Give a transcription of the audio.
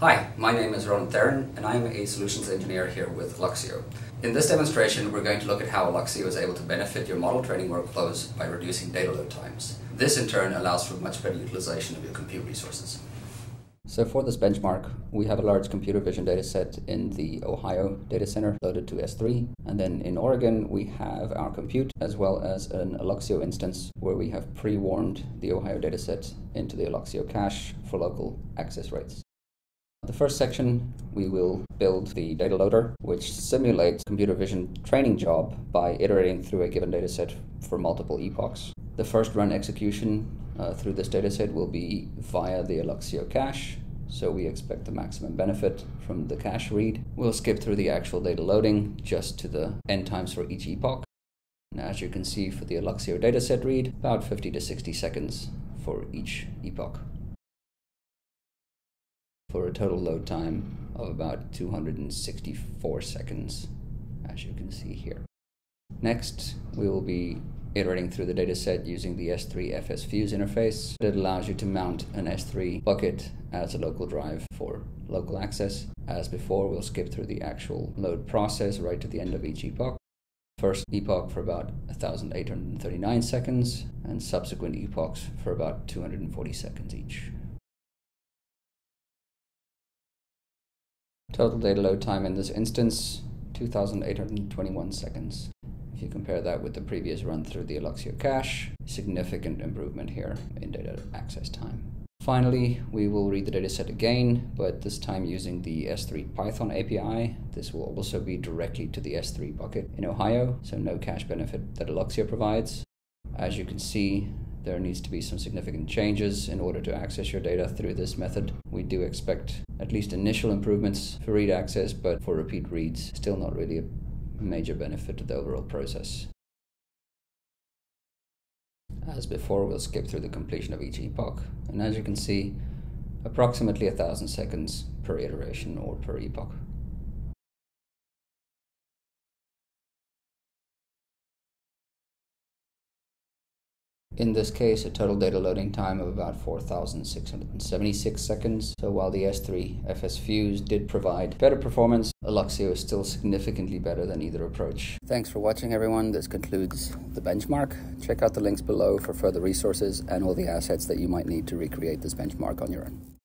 Hi, my name is Roland Theron and I'm a solutions engineer here with Alluxio. In this demonstration we're going to look at how Alluxio is able to benefit your model training workflows by reducing data load times. This in turn allows for much better utilization of your compute resources. So for this benchmark, we have a large computer vision dataset in the Ohio data center loaded to S3. And then in Oregon, we have our compute as well as an Alluxio instance where we have pre-warmed the Ohio dataset into the Alluxio cache for local access rates. The first section, we will build the data loader, which simulates computer vision training job by iterating through a given dataset for multiple epochs. The first run execution uh, through this dataset will be via the Alluxio cache, so we expect the maximum benefit from the cache read. We'll skip through the actual data loading just to the end times for each epoch. And as you can see for the Alluxio dataset read, about 50 to 60 seconds for each epoch for a total load time of about 264 seconds, as you can see here. Next, we will be iterating through the dataset using the S3 FS Fuse interface. It allows you to mount an S3 bucket as a local drive for local access. As before, we'll skip through the actual load process right to the end of each epoch. First epoch for about 1839 seconds, and subsequent epochs for about 240 seconds each. Total data load time in this instance, 2,821 seconds. If you compare that with the previous run through the Alluxio cache, significant improvement here in data access time. Finally, we will read the dataset again, but this time using the S3 Python API. This will also be directly to the S3 bucket in Ohio, so no cache benefit that Alluxio provides. As you can see, there needs to be some significant changes in order to access your data through this method. We do expect at least initial improvements for read access, but for repeat reads, still not really a major benefit to the overall process. As before, we'll skip through the completion of each epoch, and as you can see, approximately a thousand seconds per iteration or per epoch. In this case, a total data loading time of about 4,676 seconds. So while the S3 FS Fuse did provide better performance, Alluxio is still significantly better than either approach. Thanks for watching everyone. This concludes the benchmark. Check out the links below for further resources and all the assets that you might need to recreate this benchmark on your own.